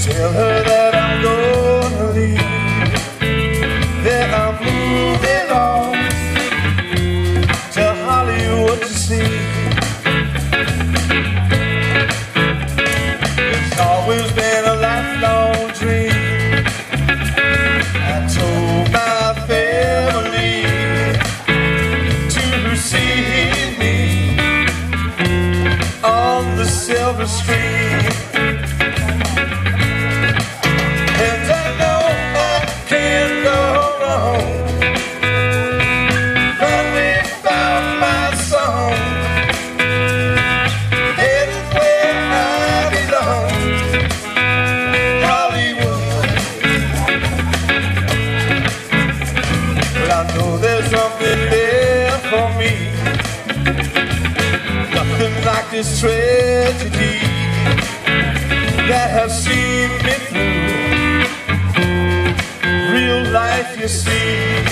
Tell her that this tragedy that has seen me through. Real life, you see.